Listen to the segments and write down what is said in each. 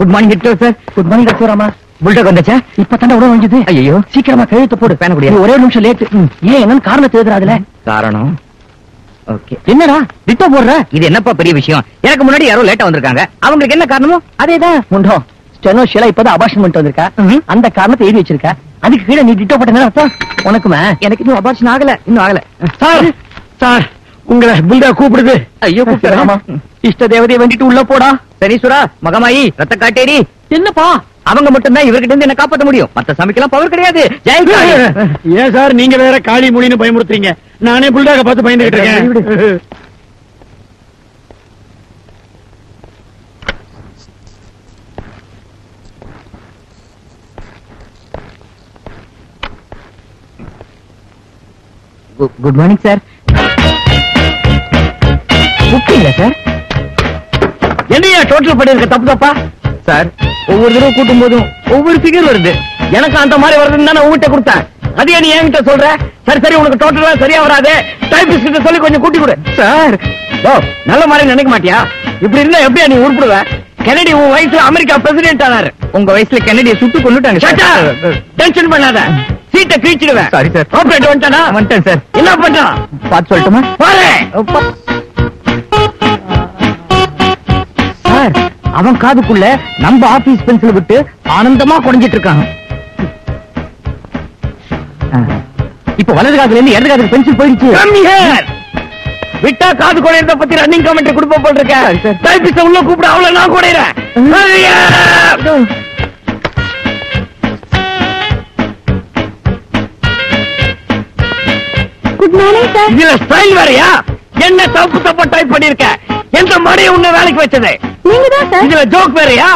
Good morning head sir good morning doctor Rama bulldog வந்துச்சா? இப்ப தாண்டா உடம்பு வந்தது ஐயோ சீக்கிரமா கையெழுத்து போடு. பேன குடியா? ஒரே நிமிஷம் லேட் ஏன் என்னன்னு காரணத்தை எழுதுற அதுல காரணம்? ஓகே. என்னடா? திட்ட போடுற? இது என்னப்பா பெரிய விஷயம்? எனக்கு முன்னாடி யாரோ லேட்டா வந்திருக்காங்க. அவங்களுக்கு என்ன காரணமோ? அதேதான். முண்டோ ஸ்டெனோ ஷீலா இப்பதான் அபார்ஷன் பண்ணிட்டு வந்திருக்கா. அந்த காரணத்தை எழுதி வச்சிருக்க. அதுக்கு கீழே நீ டிட்டோ போட்ட அர்த்தம்? உனக்குமே? எனக்கு இன்னும் அபார்ஷன் ஆகல. இன்னும் ஆகல. சார் சார் உங்களை புல்டா கூப்பிடுது. ஐயோ ஆமா. இஷ்ட தேவதையை வேண்டிட்டு உள்ள போடா. சனீஸ்வரா மகமாயி ரத்த காட்டேரி. என்னப்பா? அவங்க மட்டும் தான் இவர்கிட்ட இருந்து என்ன காப்பாத்த முடியும்? மத்த சமைக்கலாம் பவர் கிடையாது. ஏன் சார் நீங்க வேற காளி மொழின்னு பயமுறுத்துறீங்க. நானே புல்டாக பார்த்து பயந்துகிட்டு இருக்கேன். கு- குட் மார்னிங் சார் கூப்பிட்டீங்களா சார் என்னையா டோட்டல் பண்ணிருக்க தப்பு தப்பா? சார் ஒவ்வொரு தடவை கூட்டும் போதும் ஒவ்வொரு ஃபிகர் வருது. எனக்கு அந்த மாதிரி வருதுன்னு தான் நான் உங்ககிட்ட கொடுத்தேன். அதையே நீ என்கிட்ட சொல்ற? சரி சரி உனக்கு டோட்டலா சரியா வராது. டைபிஸ்ட் கிட்ட சொல்லி கொஞ்சம் கூட்டி கொடு. சார் ஓ நல்ல மாதிரி நினைக்க மாட்டியா? இப்படி இருந்தா எப்படியா நீ உருப்பிடுவ? கெனடி உன் வயசுல அமெரிக்கா பிரசிடென்ட் ஆனாரு. உங்க வயசுல கென்னடியை சுட்டு கொண்டுட்டாங்க! டென்ஷன் பண்ணாத. சீட்டை கிழிச்சிடுவேன் Sorry, sir. ஆப்ரேட் வந்துட்டானா? வந்துட்டேன் சார் என்ன பண்றான்? பார்த்து சொல்லட்டுமா? பாரு. அவன் காதுக்குள்ள நம்ம ஆபீஸ் பென்சில் விட்டு ஆனந்தமா குறைஞ்சிட்டு இருக்கான் ஆ. இப்ப வலது காதுல இருந்து இடது காதுக்கு பென்சில் போயிடுச்சு! விட்டா காது குடையறத பத்தி ரன்னிங் கமெண்ட் கொடுப்ப போல் இருக்க. டைபிஸ்ட உள்ள கூப்பிட அவள நான் சார் இதுல ஸ்டைல் வேறயா? என்ன தப்பு தப்பா டைப் பண்ணிருக்க எந்த மடைய உன்னை வேலைக்கு வச்சது? நீங்க தான் சார். இதுல ஜோக் வேறயா?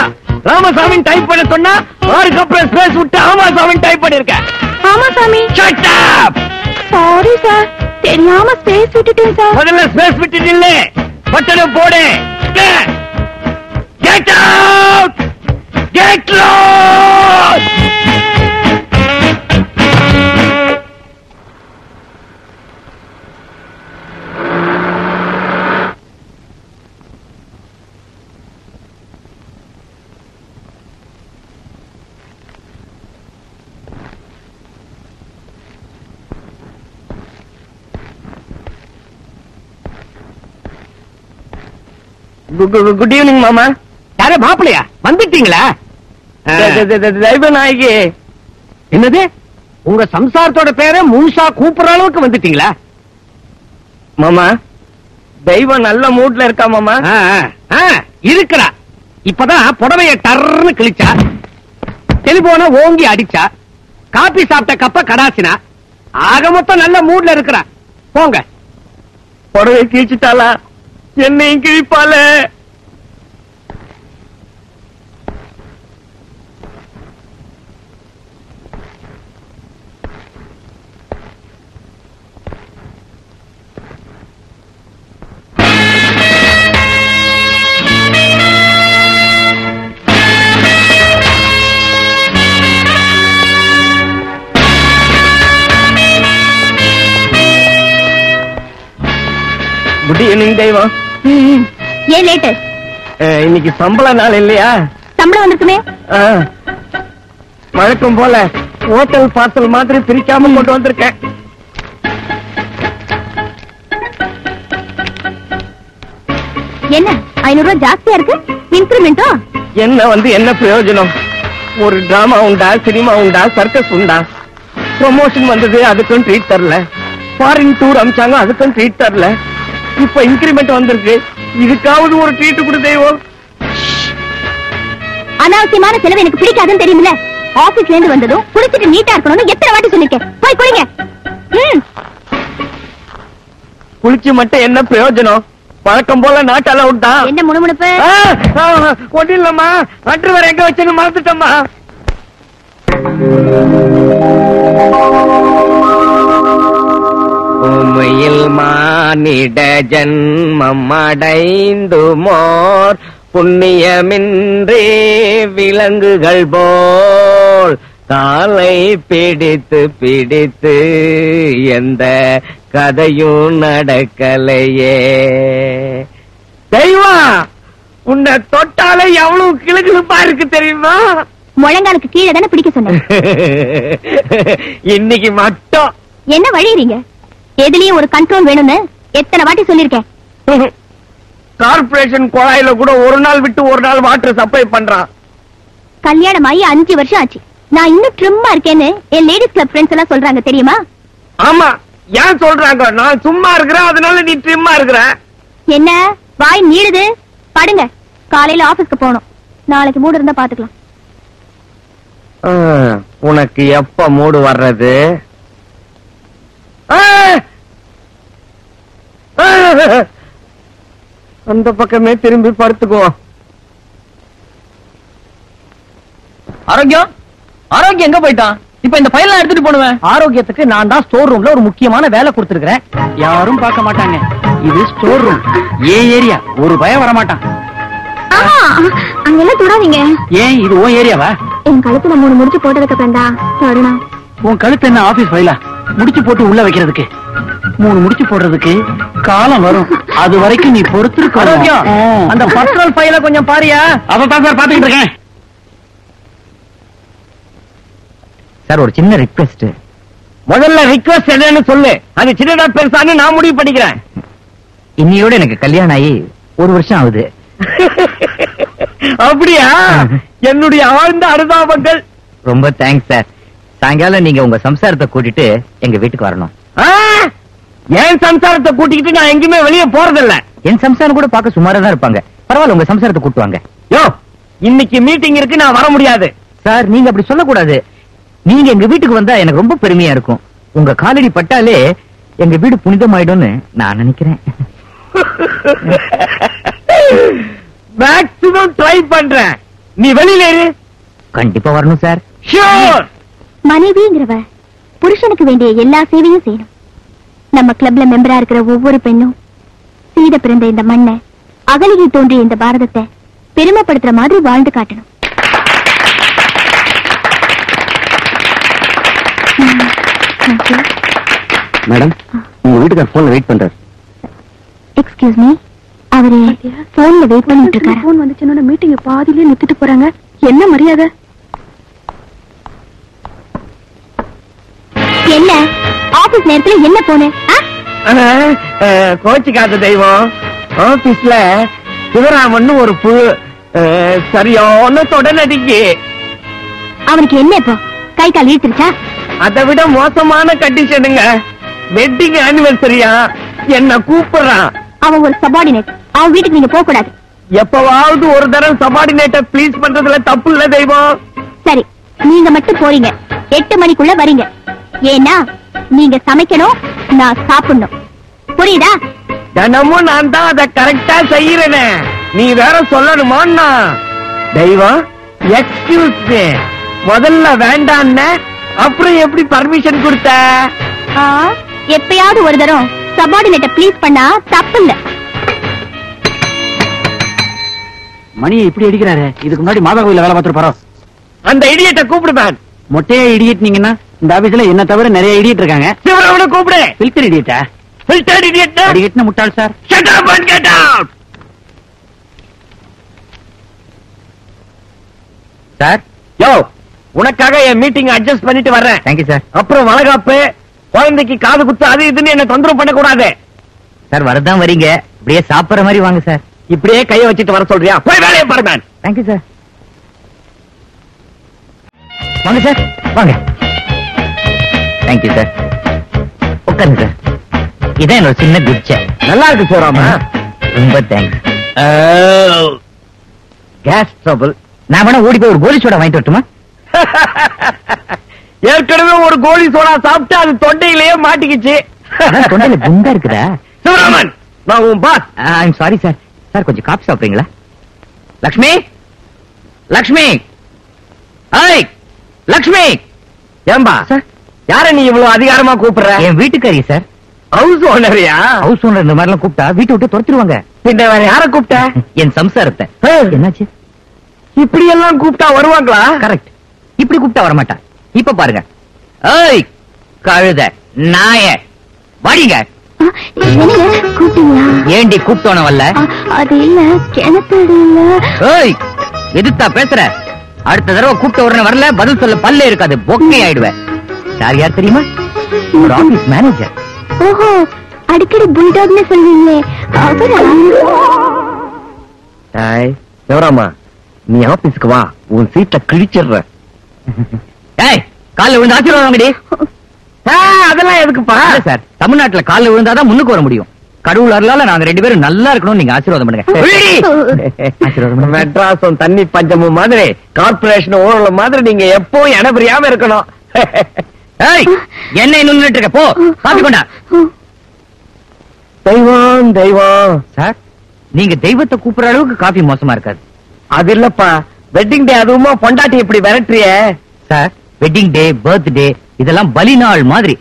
ராமசாமி டைப் பண்ண சொன்னா ஆறுக்கு அப்புறம் ஸ்பேஸ் விட்டு ஆமாசாமி டைப் பண்ணிருக்க. ஆமா சாமி. Shut up! Sorry sir. தெரியாம ஸ்பேஸ் விட்டுட்டேன் சார். முதல்ல ஸ்பேஸ் விட்டு நில்லு. பட்டனை போடு. Get out get lost good evening மாமா. யாரே மாப்பிளையா வந்துட்டீங்களா? தெய்வ நாயகி. என்னது? உங்க சம்சாரத்தோட பேரை முழுசா கூப்பிடுற அளவுக்கு வந்துட்டீங்களா? மாமா தெய்வம் நல்ல மூட்ல இருக்கா மாமா? இருக்கிறா. இப்பதான் புடவைய டர்னு கிழிச்சா டெலிபோன ஓங்கி அடிச்சா காபி சாப்பிட்ட கப்ப கடாசினா ஆக மொத்தம் நல்ல மூட்ல இருக்கிறா. போங்க. புடவை கிழிச்சிட்டாளா? என்னையும் கிழிப்பால ஈவினிங் தெய்வம். ஏன் லேட்டு? இன்னைக்கு சம்பள நாள் இல்லையா? சம்பளம் வந்திருக்குமே. வழக்கம் போல ஹோட்டல் பார்சல் மாதிரி பிரிக்காம கொண்டு வந்திருக்கேன். என்ன? ஐநூறு ரூபாய் ஜாஸ்தியா இருக்கு? இன்கிரிமெண்டோ என்ன வந்து என்ன பிரயோஜனம்? ஒரு டிராமா உண்டா சினிமா உண்டா சர்க்கஸ் உண்டா? ப்ரொமோஷன் வந்தது அதுக்கும் ட்ரீட் தரல. ஃபாரின் டூர் அமிச்சாங்க அதுக்கும் ட்ரீட் தரல. இப்ப இன்கிரிமெண்ட் வந்திருக்கு. இதுக்காவது ஒரு ட்ரீட் கொடு தெய்வம். அனாவசியமான செலவு எனக்கு பிடிக்காதுன்னு தெரியுமில்ல? ஆபீஸ்ல இருந்து வந்ததும் குளிச்சிட்டு நீட்டா இருக்கணும்னு எத்தனை வாட்டி சொல்லிருக்கேன் போய் குளிங்க. குளிச்சு மட்டும் என்ன பிரயோஜனம்? வழக்கம் போல நாட்டால விட்டா என்ன முணுமுணுப்பு? ஒன்றும் இல்லம்மா. அன்று வேற எங்க வச்சுன்னு மறந்துட்டம்மா. மானிட ஜன்மம் அடைந்துமோர் புண்ணியமின்றே விலங்குகள் போல் காலை பிடித்து பிடித்து எந்த கதையும் நடக்கலையே. தெய்வம் உன்னை தொட்டாலே எவ்வளவு கிளுகிளுப்பா இருக்கு தெரியுமா? முழங்காலுக்கு கீழே தானே பிடிக்க சொன்னேன். இன்னைக்கு மட்டும். என்ன வழியறீங்க? எதுலயும் ஒரு கண்ட்ரோல் வேணும்னு எத்தனை வாட்டி சொல்லிருக்கேன் கார்ப்பரேஷன் குழாயில கூட ஒரு நாள் விட்டு ஒரு நாள் வாட்டர் சப்ளை பண்றான். கல்யாணம் ஆகி அஞ்சு வருஷம் ஆச்சு. நான் இன்னும் ட்ரிம்மா இருக்கேன்னு என் லேடிஸ் கிளப் ஃப்ரெண்ட்ஸ் எல்லாம் சொல்றாங்க தெரியுமா? ஆமா ஏன் சொல்றாங்க? நான் சும்மா இருக்கிறேன் அதனால நீ ட்ரிம்மா இருக்கிற. என்ன? வாய் நீளுது? படுங்க. காலையில ஆபீஸ்க்கு போகணும். நாளைக்கு மூடு இருந்தா பாத்துக்கலாம். உனக்கு எப்ப மூடு வர்றது! அந்த பக்கமே திரும்பி படுத்துக்குவோம் ஆரோக்கியம்? ஆரோக்கியம் எங்க போயிட்டான் இப்ப இந்த ஃபைல் எடுத்துட்டு போடுவேன் ஆரோக்கியத்துக்கு நான் தான் ஸ்டோர் ரூம்ல ஒரு முக்கியமான வேலை கொடுத்திருக்கிறேன். யாரும் பார்க்க மாட்டாங்க. இது ஸ்டோர் ரூம் ஏ ஏரியா. ஒரு பயம் வர மாட்டான் அங்கெல்லாம் தொடாதீங்க. ஏன்? இது உன் ஏரியாவா? என் கழுத்துல மூணு முடிச்சு போட்டதுக்கு அப்புறம் தான் உன் கழுத்து என்ன ஆபீஸ் ஃபைலா முடிச்சு போட்டு உள்ள வைக்கிறதுக்கு. மூணு முடிச்சு போடுறதுக்கு காலம் வரும். அது வரைக்கும் நீ பொறுத்திருக்க அந்த பர்சனல் ஃபைல கொஞ்சம் பாரியா. அதான் சார் பாத்துக்கிட்டு இருக்கேன். சார் ஒரு சின்ன ரிக்வெஸ்ட் முதல்ல ரிக்வஸ்ட் என்னன்னு சொல்லு. அது சின்னதா பெருசான்னு நான் முடிவு பண்ணிக்கிறேன். இன்னையோட எனக்கு கல்யாணம் ஆகி ஒரு வருஷம் ஆகுது. அப்படியா? என்னுடைய ஆழ்ந்த அனுதாபங்கள். ரொம்ப தேங்க்ஸ் சார். சாயங்காலம் நீங்க உங்க சம்சாரத்தை கூட்டிட்டு எங்க வீட்டுக்கு வரணும்! என் சம்சாரத்தை கூட்டிக்கிட்டு நான் எங்கேயுமே வெளியே போறதில்ல. என் சம்சாரம் கூட பார்க்க சுமாரா தான் இருப்பாங்க. பரவாயில்ல உங்க சம்சாரத்தை கூட்டு வாங்க. யோ இன்னைக்கு மீட்டிங் இருக்கு நான் வர முடியாது. சார் நீங்க அப்படி சொல்லக்கூடாது. நீங்க எங்க வீட்டுக்கு வந்தா எனக்கு ரொம்ப பெருமையா இருக்கும். உங்க காலடி பட்டாலே எங்க வீடு புனிதமாயிடும்னு நான் நினைக்கிறேன். மேக்ஸிமம் ட்ரை பண்றேன். நீ வெளியில இரு. கண்டிப்பா வரணும் சார். ஷூர் மனைவிங்கிறவ புருஷனுக்கு வேண்டிய எல்லா சேவையும் செய்யணும். நம்ம கிளப்ல மெம்பரா இருக்கிற ஒவ்வொரு பெண்ணும் சீத பிறந்த இந்த மண்ணை அகலிகை தோன்றிய இந்த பாரதத்தை பெருமைப்படுத்துற மாதிரி வாழ்ந்து காட்டணும். மேடம் உங்க வீட்டுக்கார போன்ல வெயிட் பண்றாரு. எக்ஸ்கியூஸ் மீ அவரு போன்ல வெயிட் பண்ணிட்டு இருக்காரு? போன் வந்துச்சுன்னா மீட்டிங் பாதியிலே நிறுத்திட்டு போறாங்க? என்ன மரியாதை? என்ன? ஆபீஸ் நேரத்துல என்ன போன? கோச்சிக்காத தெய்வம். ஆபீஸ்ல சிவராமன் ஒரு புழு சரியான தொடநடிக்கு அவனுக்கு என்ன இப்போ? கை கால் இழுத்துருச்சா? அதை விட மோசமான கண்டிஷனுங்க. வெட்டிங் ஆனிவர்சரியா? என்ன கூப்பிடுறான். அவன் ஒரு சபார்டினேட் அவன் வீட்டுக்கு நீங்க போக கூடாது எப்பவாவது ஒரு தடவை சபார்டினேட்ட ப்ளீஸ் பண்றதுல தப்பு இல்ல தெய்வம். சரி நீங்க மட்டும் போறீங்க. எட்டு மணிக்குள்ள வரீங்க. ஏன்னா நீங்க சமைக்கணும் நான் சாப்பிடணும். புரியுதா? தினமும் நான் தான் அதை கரெக்டா செய்யறேனே. நீ வேற சொல்லணுமான்னா தெய்வம் எக்ஸ்கியூஸ் மீ முதல்ல வேண்டான்ன அப்புறம் எப்படி பர்மிஷன் கொடுத்த? ஆ, எப்பயாவது ஒரு தரம் சபார்டினேட்ட ப்ளீஸ் பண்ணா தப்பு இல்ல மணியை இப்படி அடிக்கிறாரு இதுக்கு முன்னாடி மாதா கோயில வேலை பார்த்துட்டு போறோம். அந்த இடியட்ட கூப்பிடுவேன் மொட்டையா இடியட்னீங்கன்னா இந்த ஆபீஸ்ல என்ன தவிர நிறைய இடியட் இருக்காங்க. சிவராமனை கூப்பிடு. பில்கர் இடியட்டா ஃபில்டர்ட் இடியட் அடிக்கட்டின முட்டாள் sir. Shut up and get out! Sir? யோ உனக்காக என் மீட்டிங் அட்ஜஸ்ட் பண்ணிட்டு வர்றேன். தேங்க்யூ சார் அப்புறம் வளகாப்பு குழந்தைக்கு காது குத்து அது இதுன்னு என்ன தொந்தரவு பண்ண கூடாது சார் வரதான் வரீங்க. அப்படியே சாப்பிடுற மாதிரி வாங்க சார். இப்படியே கைய வச்சுட்டு வர சொல்றியா? போய் வேலையை பாரு மேன் தேங்க்யூ சார் வாங்க சார். வாங்க. தேங்க்யூ சார் உட்காருங்க சார் இதான் என்னோட சின்ன குச்சை நல்லா இருக்கு சிவராமா ரொம்ப தேங்க்ஸ் கேஸ் ட்ரபிள் நான் வேணா ஓடி போய் ஒரு கோலி சோடா வாங்கிட்டு வரட்டுமா? ஏற்கனவே ஒரு கோழி சோடா சாப்பிட்டு அது தொண்டையிலேயே மாட்டிக்கிச்சு. தொண்டையில குண்டா இருக்குதா? சிவராமன் நான் உன் boss I'm sorry sir sir கொஞ்சம் காப்பி சாப்பிடுறீங்களா? லக்ஷ்மி? லக்ஷ்மி? ஹாய் லக்ஷ்மி! ஏம்பா சார் யார நீ இவ்வளவு அதிகாரமா கூப்பிடுற? என் வீட்டுக்காரி சார் ஹவுஸ் ஓனரியா ஹவுஸ் ஓனர் இந்த மாதிரி எல்லாம் கூப்பிட்டா வீட்டை விட்டு துரத்துருவாங்க பின்ன வேற யார கூப்பிட்ட? என் சம்சாரத்தை. என்னாச்சு? இப்படி எல்லாம் கூப்பிட்டா வருவாங்களா? கரெக்ட் இப்படி கூப்பிட்டா வரமாட்டா. இப்ப பாருங்க. ஏய் கழுத நாய வாடிங்க ஏண்டி கூப்பிட்டோன வரல? அ- அது இல்ல கிணத்தடியில ஏய் எதுத்தா பேசுற. அடுத்த தடவை கூப்பிட்ட உடனே வரல பதில் சொல்ல பல்லே இருக்காது பொக்கை ஆயிடுவேன் யார் யார் தெரியுமா? ஒரு ஆபீஸ் மேனேஜர் ஓஹோ அடிக்கடி புல்டாக்னு சொல்வீங்களே அவரா? டேய் சிவராமா நீ ஆபீஸ்க்கு வா உன் சீட்டை கிழிச்சிடுற ஏய் கால்ல விழுந்து ஆசீர்வாதம் வாங்கடி. ஆ, அதெல்லாம் எதுக்குப்பா? சார் தமிழ்நாட்டுல கால்ல விழுந்தாதான் முன்னுக்கு வர முடியும். கடவுள் அருளால நாங்க ரெண்டு பேரும் நல்லா இருக்கணும் நீங்க ஆசீர்வாதம் பண்ணுங்க. மெட்ராஸும் தண்ணி பஞ்சமும் மாதிரி கார்பரேஷன் ஊழல் மாதிரி நீங்க எப்பவும் இடம் பிரியாம இருக்கணும். என்ன இன்னும் நின்னுட்டு இருக்க? போ காப்பி கொண்டா தெய்வம் தெய்வம். சார் நீங்க தெய்வத்தை கூப்பிடுற அளவுக்கு காபி மோசமா இருக்காது. அது இல்லப்பா. வெட்டிங் டே அதுவுமா பொண்டாட்டி இப்படி விரட்டுறிய? சார் வெட்டிங் டே பர்த்டே இதெல்லாம் பலி நாள் மாதிரி.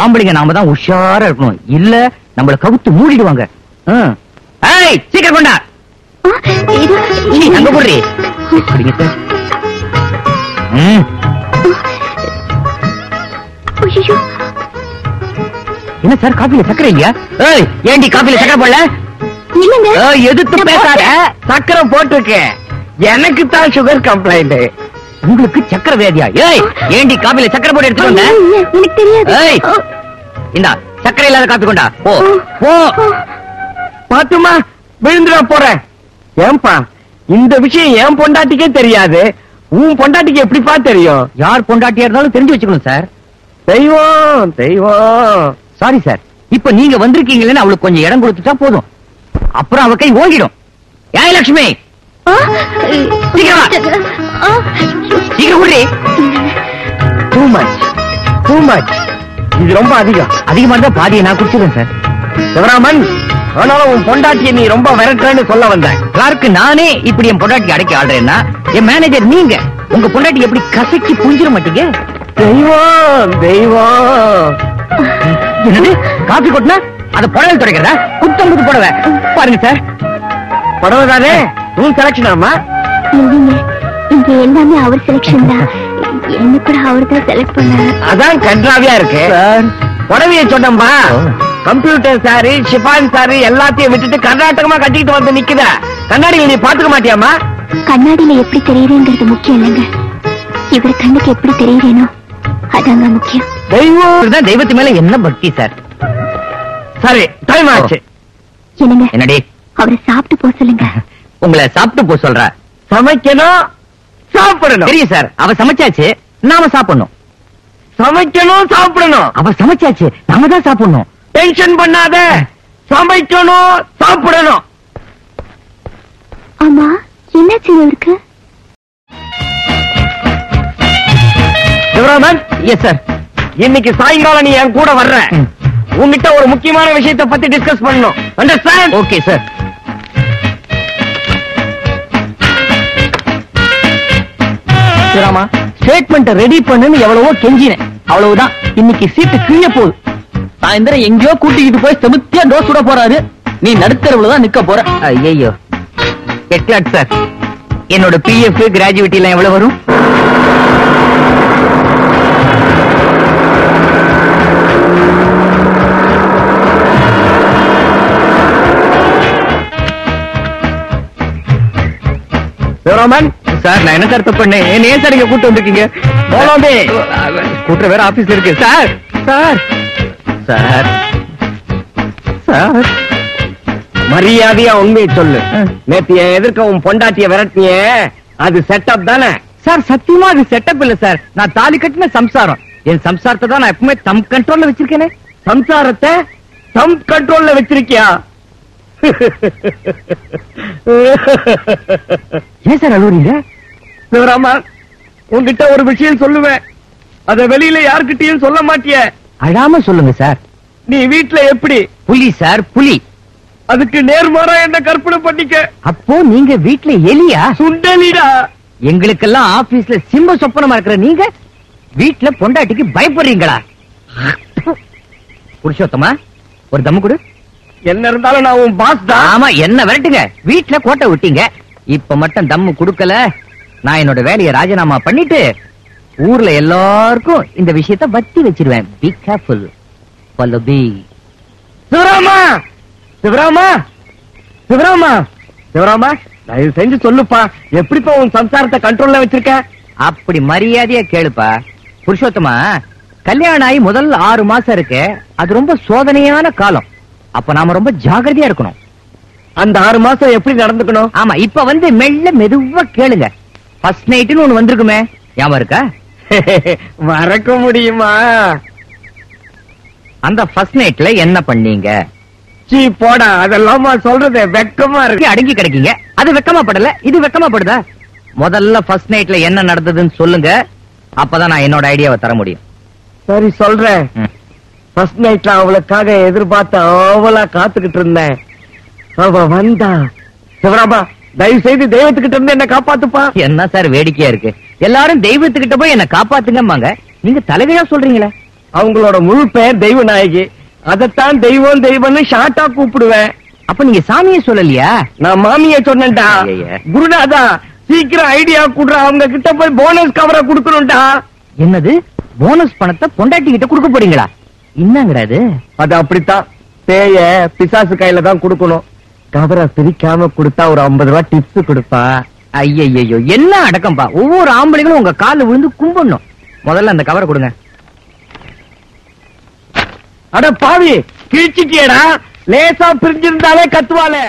ஆம்பளைங்க நாம தான் உஷாரா இருக்கணும். இல்ல நம்மள கவுத்து மூடிடுவாங்க. ஏய் சீக்கிரம் கொண்டா. நீ அங்க போடுறி. என்ன சார் காபில சக்கரை இல்லையா? ஏய் ஏண்டி காபில சக்கரை போடல? இல்லங்க. எதிர்த்து பேசாத. சக்கரை போட்டிருக்கு எனக்கு தான் சுகர் கம்ப்ளைண்ட் உங்களுக்கு சக்கரை வியாதியா? ஏய் ஏண்டி காபில சக்கரை போட்டு எடுத்துட்டு வந்த? எனக்கு தெரியாது. ஏய். ஓ, இந்தா சக்கரை இல்லாத காப்பி கொண்டா போ. போ பாத்துமா விழுந்துட போறேன். ஏன்பா இந்த விஷயம் என் பொண்டாட்டிக்கே தெரியாது. உன் பொண்டாட்டிக்கு எப்படிப்பா தெரியும்? யார் பொண்டாட்டியா இருந்தாலும் தெரிஞ்சு வச்சுக்கணும் சார். தெய்வம் தெய்வம். சாரி சார் இப்ப நீங்க வந்திருக்கீங்களேன்னு அவளுக்கு கொஞ்சம் இடம் கொடுத்துட்டா போதும். அப்புறம் அவ கை ஓடிடும் ஏய் லட்சுமி இது ரொம்ப அதிகம். அதிகமா இருந்தா பாதியை நான் குடிச்சிடுவேன் சார் சிவராமன் ஆனாலும் உன் பொண்டாட்டியை நீ ரொம்ப விரட்டுறேன்னு சொல்ல வந்தேன் கிளார்க்கு நானே இப்படி என் பொண்டாட்டி அடைக்க ஆடுறேன்னா என் மேனேஜர் நீங்க உங்க பொண்டாட்டி எப்படி கசக்கி புஞ்சிட மாட்டீங்க? தெய்வம் தெய்வம். காபி கொட்டினா? அத புடவை துடைக்கிறதா? குத்தம் குத்து புடவை. பாருங்க சார். படவைதானே உன் செலக்ஷன் ஆமா இங்க எல்லாமே அவர் செலக்ஷன் தான். என்ன கூட அவர் தான் செலக்ட் பண்ணாரு. அதான் கன்றாவியா இருக்கு. புடவைய சொன்னம்பா ஓ. கம்ப்யூட்டர் சாரி ஷிஃபான் சாரி எல்லாத்தையும் விட்டுட்டு கர்நாடகமா கட்டிக்கிட்டு வந்து நிக்குத. கண்ணாடியில் நீ பாத்துக்க மாட்டியாமா கண்ணாடியில எப்படி தெரியுறேங்கிறது முக்கியம் இல்லைங்க. இவர் கண்ணுக்கு எப்படி தெரியுறேனோ? அதாங்க முக்கியம். தெய்வம் தெய்வத்து மேல என்ன பக்தி சார்? சரி டைம் ஆச்சு என்னங்க? என்னடி? அவரை சாப்பிட்டு போக சொல்லுங்க. உங்களை சாப்பிட்டு போ சொல்ற. சமைக்கணும் சாப்பிடணும். தெரியும் சார். அவ சமைச்சாச்சு நாம சாப்பிடணும். சமைக்கணும் சாப்பிடணும். அவ சமைச்சாச்சு நாம தான் சாப்பிடணும். டென்ஷன் பண்ணாத. சமைக்கணும் சாப்பிடணும். ஆமா என்னாச்சு இவருக்கு? சிவராமன் எஸ் சார் இன்னைக்கு சாயங்காலம் நீ என் கூட வர்ற. உன்கிட்ட ஒரு முக்கியமான விஷயத்தை பத்தி டிஸ்கஸ் பண்ணணும். Understand okay sir statement ready பண்ணுன்னு எவ்வளவோ கெஞ்சினேன். அவ்வளவுதான். இன்னைக்கு சீட்டு கிழிய போகுது. சாயந்தரம் எங்கேயோ கூட்டிக்கிட்டு போய் செமுத்தியா டோஸ் விட போறாரு. நீ நடுத்தரவுல தான் நிக்க போற. ஐயோ எட் சார் என்னோட பிஎஃப் கிராஜுவிட்டி எல்லாம் எவ்வளவு வரும்? சிவராமன். சார் நான் என்ன சார் தப்பு பண்ணேன்? என்ன ஏன் சார் இங்க கூட்டு வந்திருக்கீங்க? போலாமே. கூட்டுற வேற ஆபீஸ் இருக்கு. Sir sir sir sir. மரியாதையா உண்மையை சொல்லு. நேத்து என் எதிர்க்க உன் பொண்டாட்டிய விரட்டிய. அது செட்டப் தானே? சார் சத்தியமா அது செட்டப் இல்ல சார். நான் தாலி கட்டின சம்சாரம். என் சம்சாரத்தை தான் நான் எப்பவுமே தம் கண்ட்ரோல்ல வச்சிருக்கேனே. சம்சாரத்தை தம் கண்ட்ரோல்ல வச்சிருக்கியா? ஏன் சார் அழுவுறீங்க? சிவராமா உன்கிட்ட ஒரு விஷயம் சொல்லுவேன். அத வெளியில யார்கிட்டயும் சொல்ல மாட்டிய. அழாம சொல்லுங்க சார். நீ வீட்ல எப்படி? புலி சார் புலி. அதுக்கு நேர்மாறா என்ன கற்பனை பண்ணிக்க? அப்போ நீங்க வீட்ல எலியா? சுண்டலிடா. எங்களுக்கெல்லாம் ஆபீஸ்ல சிம்ம சொப்பனமா இருக்கிற நீங்க வீட்ல பொண்டாட்டிக்கு பயப்படுறீங்களா? புருஷோத்தமா ஒரு தம்மு கொடு. என்ன இருந்தாலும் நான் உன் பாஸ் தான். ஆமா என்ன விரட்டுங்க? வீட்ல கோட்டை விட்டீங்க இப்ப மட்டும் தம்மு குடுக்கல. நான் என்னோட வேலையை ராஜினாமா பண்ணிட்டு ஊர்ல எல்லாருக்கும் இந்த விஷயத்த வத்தி வச்சிருவேன். Be careful பல்லபி சிவராமா! சிவராமா! சிவராமா! சிவராமா தயவு செஞ்சு சொல்லுப்பா. எப்படிப்பா உன் சம்சாரத்தை கண்ட்ரோல்ல வச்சிருக்க? அப்படி மரியாதையா கேளுப்பா. புருஷோத்தமா கல்யாணம் ஆகி முதல் ஆறு மாசம் இருக்கு. அது ரொம்ப சோதனையான காலம். அப்ப நாம ரொம்ப ஜாகிரதையா இருக்கணும். அந்த ஆறு மாசம் எப்படி நடந்துக்கணும்? ஆமா இப்ப வந்து மெல்ல மெதுவா கேளுங்க. ஃபர்ஸ்ட் நைட்னு ஒண்ணு வந்திருக்குமே. ஞாபகம் இருக்கா? மறக்க முடியுமா? அந்த ஃபர்ஸ்ட் நைட்ல என்ன பண்ணீங்க? சீ போடா அதெல்லாமா சொல்றது வெக்கமா இருக்கு. அடங்கி கிடைக்கீங்க. அது வெக்கமா படல இது வெக்கமா படுதா? முதல்ல ஃபர்ஸ்ட் நைட்ல என்ன நடந்ததுன்னு சொல்லுங்க. அப்பதான் நான் என்னோட ஐடியாவை தர முடியும். சரி சொல்றேன். ஃபர்ஸ்ட் நைட்ல அவளுக்காக எதிர்பார்த்து அவளா காத்துக்கிட்டு இருந்தேன். அவ வந்தா. சிவராமா தயவு செய்து தெய்வத்துக்கிட்ட இருந்து என்ன காப்பாத்துப்பா. என்ன சார் வேடிக்கையா இருக்கு? எல்லாரும் தெய்வத்துக்கிட்ட போய் என்ன காப்பாத்துங்கம்பாங்க. நீங்க தலைகையா சொல்றீங்களே. அவங்களோட முழு பெயர் தெய்வ நாயகி அதைத்தான் தெய்வம் தெய்வம்னு ஷார்ட்டா கூப்பிடுவேன். அப்ப நீங்க சாமியே சொல்லலையா? நான் மாமிய சொன்னேன்டா. குருநாதா சீக்கிரம் ஐடியா குடுற. அவங்க கிட்ட போய் போனஸ் கவரை குடுக்கணும்டா. என்னது? போனஸ் பணத்தை பொண்டாட்டி கிட்ட கொடுக்க போறீங்களா? என்னங்கடா இது? அது அப்படித்தான். பேய பிசாசு கையில தான் கொடுக்கணும். கவரை பிரிக்காம கொடுத்தா ஒரு ஐம்பது ரூபாய் டிப்ஸ் கொடுப்பா. ஐயையோ என்ன அடக்கம்பா? ஒவ்வொரு ஆம்பளைங்களும் உங்க கால்ல விழுந்து கும்பிடணும். முதல்ல அந்த கவரை கொடுங்க. அட பாவி கிழிச்சிட்டியடா. லேசா பிரிஞ்சிருந்தாலே கத்துவாளே.